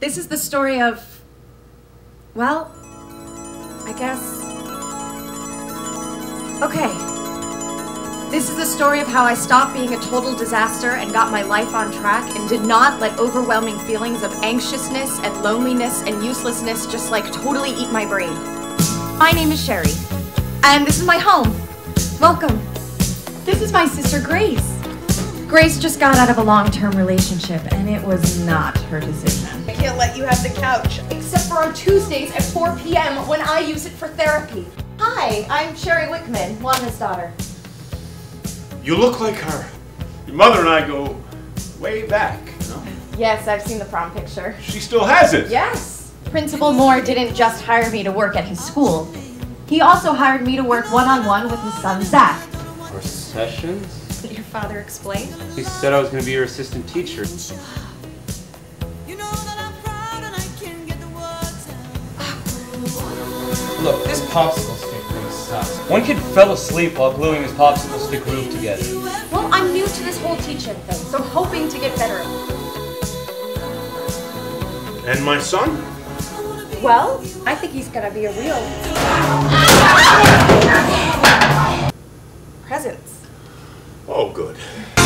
This is the story of. Well, I guess. Okay. This is the story of how I stopped being a total disaster and got my life on track and did not let overwhelming feelings of anxiousness and loneliness and uselessness just like totally eat my brain. My name is Sherry, and this is my home. Welcome. This is my sister Grace. Grace just got out of a long term relationship, and it was not her decision. I can't let you have the couch. Except for on Tuesdays at 4 p.m. when I use it for therapy. Hi, I'm Sherry Wickman, Wanda's daughter. You look like her. Your mother and I go way back, you know? Yes, I've seen the prom picture. She still has it. Yes. Principal Moore didn't just hire me to work at his school. He also hired me to work one on one with his son Zach. Or sessions? Did your father explain? He said I was going to be your assistant teacher. Look, this popsicle stick thing sucks. One kid fell asleep while gluing his popsicle stick roof together. Well, I'm new to this whole teaching thing, so I'm hoping to get better. And my son? Well, I think he's gonna be a real good.